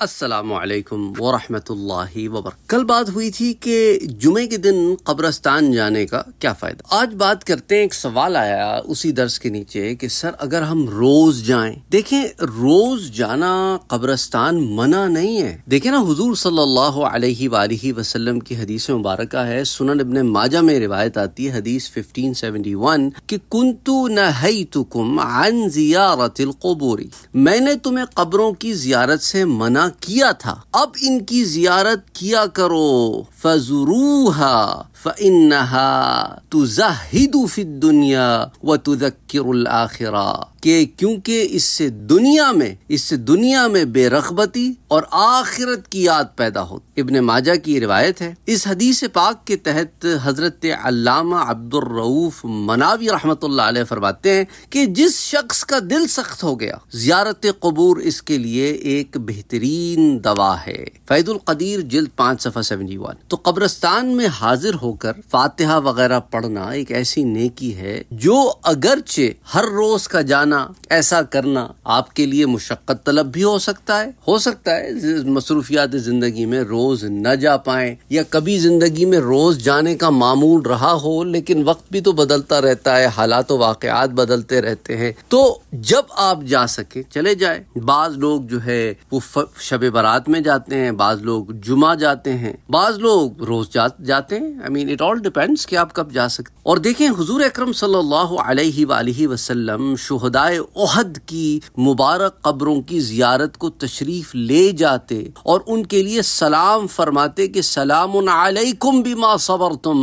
असलकम वरहमतुल्लाहि वबर कल बात हुई थी कि जुमे के दिन कब्रस्तान जाने का क्या फ़ायदा? आज बात करते हैं, एक सवाल आया उसी दर्स के नीचे कि, सर, अगर हम रोज़ जाएँ? देखें, रोज़ जाना कब्रस्तान मना नहीं है। देखें ना, हुजूर सल्लल्लाहु अलैहि वसल्लम की हदीस मुबारक है। सुनन इब्ने माजा में रिवायत आती है, हदीस 1571 कि, कुंतु नहैतुकुम अन जियारतिल मैंने तुम्हें कब्रों की जियारत से मना किया था। अब इनकी जियारत किया करो। फजरूहा फ़िन्नहा तुजाहिदु फिद दुनिया व तुजक्किरुल आखिरा। कि, क्योंकि इससे दुनिया में, इससे दुनिया में बेरगबती और आखिरत की याद पैदा हो। इब्ने माजा की रिवायत है। इस हदीस पाक के तहत हज़रत अल्लामा अब्दुल रऊफ मनावी रहमत फरमाते हैं कि जिस शख्स का दिल सख्त हो गया, जियारत कबूर इसके लिए एक बेहतरीन दवा है। फैदुल कदीर जिल्द पाँच सफ़ा सेवेंटी वन। तो कब्रस्तान में हाजिर होकर फातिहा वगैरह पढ़ना एक ऐसी नेकी है, जो अगरचे हर रोज का जाना करना ऐसा करना आपके लिए मुशक्क़त तलब भी हो सकता है। हो सकता है मसरूफियात ज़िंदगी में रोज़ न जा पाए या कभी ज़िंदगी में रोज़ जाने का मामूल रहा हो लेकिन वक्त भी तो बदलता रहता है हालात वाक़ात बदलते रहते हैं। तो जब आप जा सके चले जाए। बाज लोग जो है वो शब बारात में जाते हैं बाज लोग जुमा जाते हैं बाज लोग रोज जा, जाते हैं। I mean it all depends कि आप कब जा सकते और देखें हुजूर अकरम सल्लल्लाहु अलैहि वसल्लम शुहदा उहद की, मुबारक कब्रों की जियारत को तशरीफ़ ले जाते और उनके लिए सलाम फरमाते कि सलाम अलैकुम बिमा सबर तुम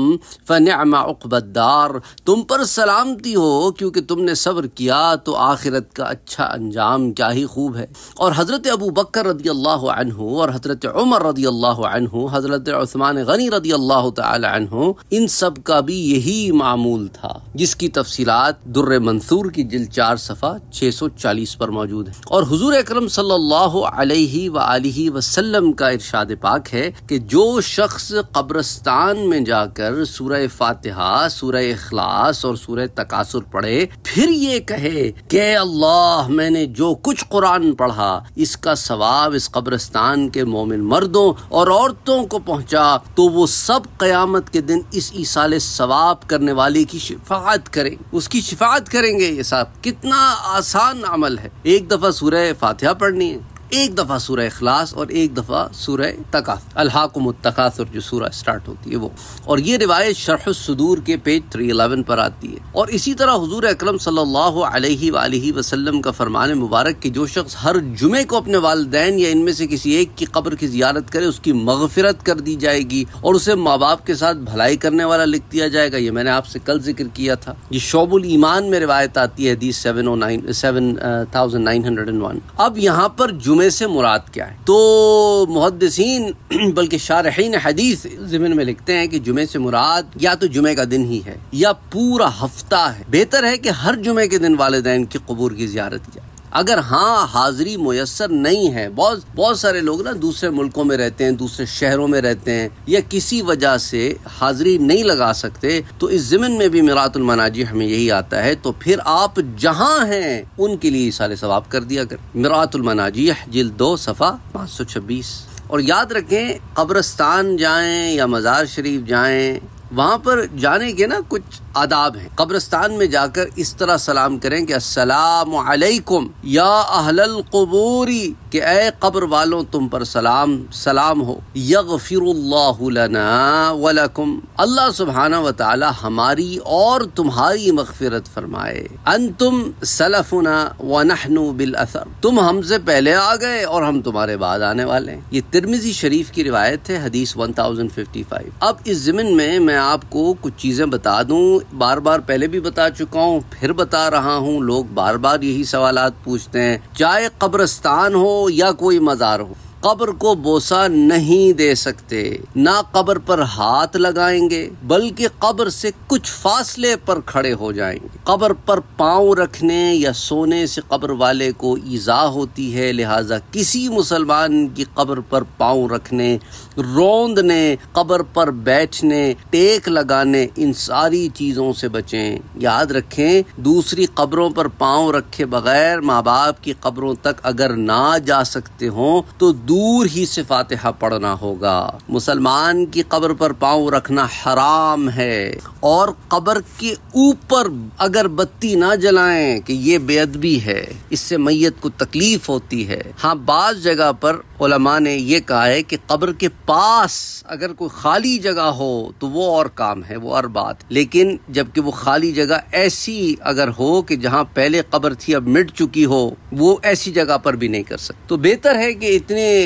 फ़नमा उकबदार तुम पर सलामती हो, क्योंकि तुमने सब्र किया तो आखिरत का अच्छा अंजाम क्या ही खूब है। और हज़रत अबू बकर रदी अल्लाह और हज़रत उमर रदी अल्लाह हज़रत उस्मान गनी रदी अल्लाह तु इन सब का भी यही मामूल था। जिसकी तफसीलात दुर्र मंसूर की जिल चार सफ़ा 640 पर मौजूद है। और हजूर अक्रम वसल्लम का इरशाद पाक है कि जो शख्स कब्रस्तान में जाकर सूरह फातिहा, सूरह अखलास और सूरह तकासुर पढ़े, फिर ये कहे कि अल्लाह, मैंने जो कुछ कुरान पढ़ा, इसका सवाब इस कब्रस्तान के मोमिन मर्दों और औरतों को पहुँचा तो वो सब कयामत के दिन इस ईसाल सवाब करने वाले की शिफात करें, उसकी शिफात करेंगे। ये साहब, कितना आसान अमल है। एक दफ़ा सूरह फातिहा पढ़नी है। एक दफ़ा सूरह इखलास और एक दफ़ा सूरह तकास। अल्लाकुमतकासुर जो सूरह स्टार्ट होती है वो। और ये रिवायत शरह सदूर के पेज थ्री अलेवन पर आती है। और इसी तरह हुजूर अकरम अलैहि का फरमान मुबारक कि जो शख्स हर जुमे को अपने वालदेन या इनमें से किसी एक की कब्र की जियारत करे, उसकी मगफिरत कर दी जाएगी और उसे माँ बाप के साथ भलाई करने वाला लिख दिया जाएगा। ये मैंने आपसे कल ज़िक्र किया था। ये शोबुल ईमान में रिवायत आती है the seven O nine seven thousand nine hundred and one अब यहाँ पर जुमे जुमे से मुराद क्या है? तो मुहदसिन बल्कि शारहीन हदीस ज़मीन में लिखते हैं कि जुमे से मुराद या तो जुमे का दिन ही है, या पूरा हफ़्ता है। बेहतर है कि हर जुमे के दिन वालदेन की कबूर की जियारत की जाए। अगर हाँ हाजिरी मुयसर नहीं है, बहुत बहुत सारे लोग ना दूसरे मुल्कों में रहते हैं, दूसरे शहरों में रहते हैं, या किसी वजह से हाजिरी नहीं लगा सकते तो इस ज़मीन में भी मिरातुल मनाजी हमें यही आता है तो फिर आप जहाँ हैं, उनके लिए सारे सवाब कर दिया कर। मिरातुल मनाजी, जिल दो, सफ़ा पाँच सौ छब्बीस। और याद रखें, कब्रस्तान जाएँ या मज़ार शरीफ जाएँ वहाँ पर जाने के ना कुछ आदाब हैं। कब्रस्तान में जाकर इस तरह सलाम करें कि असलकुम या अहलल कबूरी कि ए कब्र वालों, तुम पर सलाम सलाम हो। यगफिरुल्लाहु लना वलकुम। अल्लाह सुबहाना व ताला हमारी और तुम्हारी मगफिरत फरमाए। अन तुम सलफुना व नहनु बिल असर तुम हमसे पहले आ गए और हम तुम्हारे बाद आने वाले हैं। ये तिरमिजी शरीफ की रिवायत है, हदीस 1055 अब इस ज़मीन में मैं आपको कुछ चीज़ें बता दूँ। बार बार पहले भी बता चुका हूँ, फिर बता रहा हूँ। लोग बार बार यही सवाल पूछते हैं। चाहे कब्रस्तान हो या कोई मज़ार हो। कब्र को बोसा नहीं दे सकते। ना कब्र पर हाथ लगाएँगे, बल्कि कब्र से कुछ फासले पर खड़े हो जाएँगे। कब्र पर पाँव रखने या सोने से कब्र वाले को ईजा होती है, लिहाजा किसी मुसलमान की कब्र पर पाँव रखने, रोंदने, कब्र पर बैठने, टेक लगाने, इन सारी चीज़ों से बचें। याद रखें, दूसरी कब्रों पर पाँव रखे बगैर माँ बाप की कब्रों तक अगर ना जा सकते हो तो दूर ही से फातिहा पढ़ना होगा। मुसलमान की कब्र पर पाँव रखना हराम है और कब्र के ऊपर अगर बत्ती ना जलाएँ कि ये बेअदबी है, इससे मैयत को तकलीफ़ होती है। हाँ बाज जगह पर उलमा ने यह कहा है कि कब्र के पास अगर कोई खाली जगह हो तो वो और काम है, वो और बात। लेकिन जबकि वो खाली जगह ऐसी अगर हो कि जहाँ पहले कब्र थी, अब मिट चुकी हो, वो ऐसी जगह पर भी नहीं कर सकते। तो बेहतर है कि इतने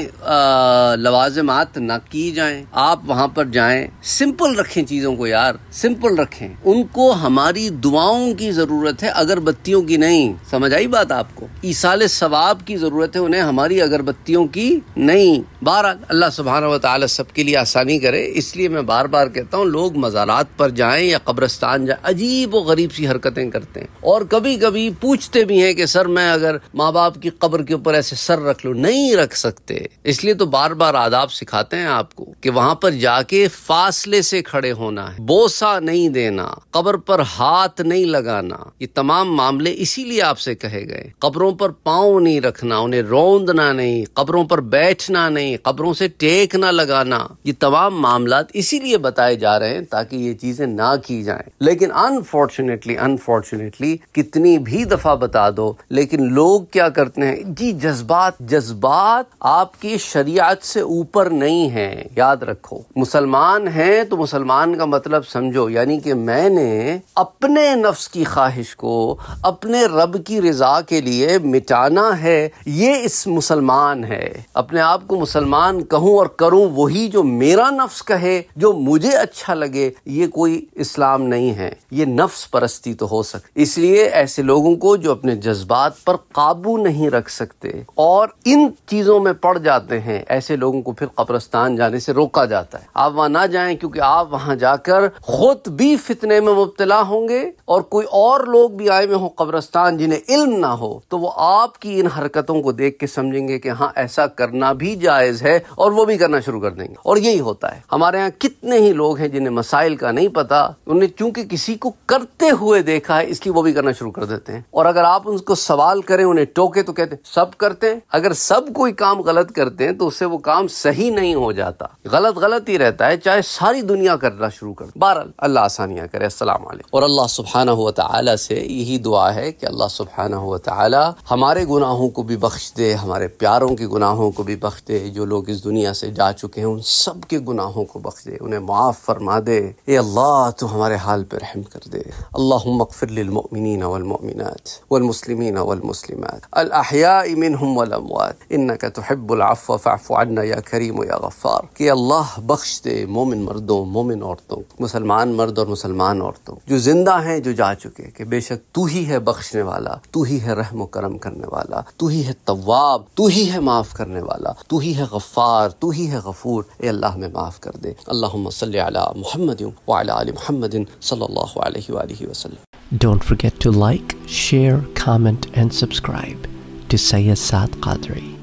लवाजमात ना की जाएँ। आप वहाँ पर जाएँ। सिंपल रखें चीज़ों को यार। सिंपल रखें। उनको हमारी दुआओं की ज़रूरत है, अगरबत्तियों की नहीं। समझ आई बात आपको? ईसाल सवाब की ज़रूरत है, उन्हें हमारी अगरबत्तियों की नहीं। बार अल्लाह सुबहान व ताली सबके लिए आसानी करे। इसलिए मैं बार बार कहता हूँ, लोग मज़ारात पर जाएँ या कब्रस्तान जाए। अजीब व गरीब सी हरकतें करते हैं। और कभी कभी पूछते भी हैं कि, सर, मैं अगर माँ बाप की कब्र के ऊपर ऐसे सर रख लूँ? नहीं रख सकते। इसलिए तो बार बार आदाब सिखाते हैं आपको कि वहाँ पर जाके फासले से खड़े होना है। बोसा नहीं देना, कब्र पर हाथ नहीं लगाना, ये तमाम मामले इसीलिए आपसे कहे गए। कब्रों पर पाँव नहीं रखना, उन्हें रौंदना नहीं, कब्रों पर बैठना नहीं, कब्रों से टेक ना लगाना, ये तमाम मामला इसीलिए बताए जा रहे हैं ताकि ये चीज़ें ना की जाए। लेकिन अनफॉर्चुनेटली अनफॉर्चुनेटली कितनी भी दफ़ा बता दो, लेकिन लोग क्या करते हैं? जी, जज्बात जज्बात आपकी शरीयत से ऊपर नहीं है, याद रखो। मुसलमान है तो मुसलमान का मतलब समझो, यानी कि मैंने अपने नफ्स की ख्वाहिश को, अपने रब की रजा के लिए मिटाना है, ये इस मुसलमान है। अपने आप को मुसलमान कहूँ और करूँ, वही जो मेरा नफ्स कहे, जो मुझे अच्छा लगे, ये कोई इस्लाम नहीं है। ये नफ्स परस्ती तो हो सकती इसलिए ऐसे लोगों को जो अपने जज्बात पर काबू नहीं रख सकते, और इन चीज़ों में पड़ जाते हैं। ऐसे लोगों को फिर कब्रस्तान जाने से रोका जाता है। आप वहाँ ना जाएँ क्योंकि आप वहाँ जाकर खुद भी फितने में मुबतला होंगे और कोई और लोग भी आए हुए हो कब्रस्तान जिन्हें इल्म ना हो तो वो आपकी इन हरकतों को देख के समझेंगे कि हाँ ऐसा करना भी जायज़ है और वो भी करना शुरू कर देंगे। और यही होता है। हमारे यहाँ कितने ही लोग हैं जिन्हें मसाइल का नहीं पता, उन्हें चूँकि किसी को करते हुए देखा है, इसलिए वो भी करना शुरू कर देते हैं। और अगर आप उनको सवाल करें, उन्हें टोके तो कहते सब करते हैं। अगर सब कोई काम गलत करते हैं तो उससे वो काम सही नहीं हो जाता। गलत गलत ही रहता है, चाहे सारी दुनिया करना शुरू कर बहरहाल, अल्लाह आसानियाँ करे। अस्सलाम और अल्लाह सुबहाना हुआ तआला से यही दुआ है कि अल्लाह सुबहाना हुआ तआला हमारे गुनाहों को भी बख्श दे, हमारे प्यारों के गुनाहों को भी बख्श दे, जो लोग इस दुनिया से जा चुके हैं, उन सब के गुनाहों को बख्श दे, उन्हें माफ़ फरमा दे। ए अल्लाह तो हमारे हाल पर रहम कर दे। अल्लाह मकफ़िरमिन वलमिनत वलमसलिमिन वलमसलिमत अल्लाह मिनहुम वलअमवात इन्नक तुहिब्बुल अफ़्व फ़अफ़ु अन्ना या करीम या गफ़ार कि अल्लाह बख्श दे मोमिन मर्दों मोमिन औरतों मुसलमान मर्द और मुसलमान औरतों जो ज़िंदा हैं जो जा चुके कि बेशक तू ही है बख्शने वाला तू ही है रहम करम करने वाला तू ही है तवाब तू ही है माफ़ करने वाला तू ही है गफ़ार तू ही है गफूर ए अल्लाह में माफ़ कर दे अल्लाह मोहम्मद मोहम्मद सल्लल्लाहु अलैहि वसल्लम Don't forget to like, share, comment and subscribe to Sayyid Saad Qadri.